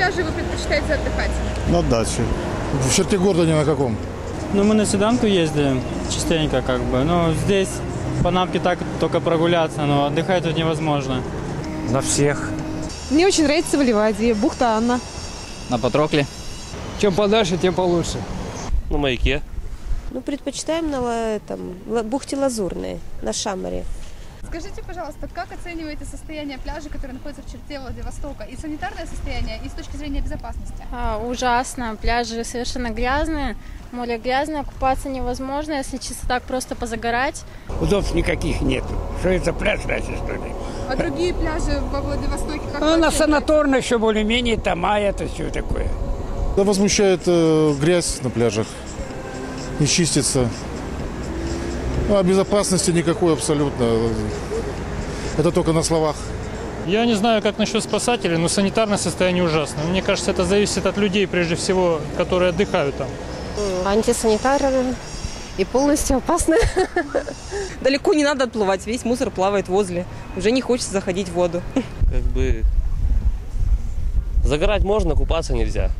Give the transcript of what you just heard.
предпочитаете отдыхать? На даче. В черте города ни на каком. Ну, мы на Седанку ездили частенько, как бы. Ну, здесь по Намке так только прогуляться, но отдыхать тут невозможно. На всех. Мне очень нравится в Ливадии, бухта Анна. На Патрокле. Чем подальше, тем получше. На маяке. Ну, предпочитаем на там, ла- бухте Лазурной, на Шамаре. Скажите, пожалуйста, как оцениваете состояние пляжа, который находится в черте Владивостока? И санитарное состояние, и с точки зрения безопасности? А, ужасно. Пляжи совершенно грязные. Море грязное, купаться невозможно, если чисто так просто позагорать. Удобств никаких нету. Что это пляж, значит, что ли? А другие пляжи во Владивостоке как Ну, на санаторно еще более-менее, там, а это все такое. Да возмущает э, грязь на пляжах. Не чистится. Ну, а безопасности никакой абсолютно. Это только на словах. Я не знаю, как насчет спасателей, но санитарное состояние ужасное. Мне кажется, это зависит от людей, прежде всего, которые отдыхают там. Антисанитары и полностью опасны. Далеко не надо отплывать, весь мусор плавает возле. Уже не хочется заходить в воду. Как бы загорать можно, купаться нельзя.